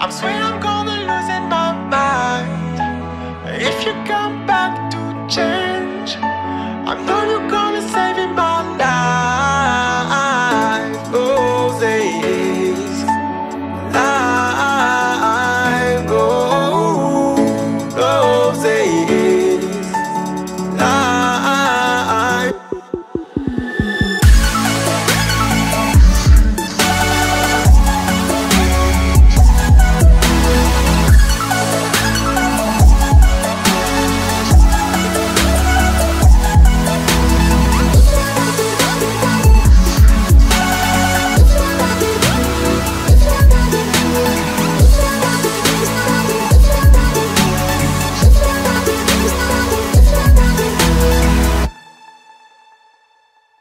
I'm swear I'm gonna lose in my mind. If you come back to change I'm not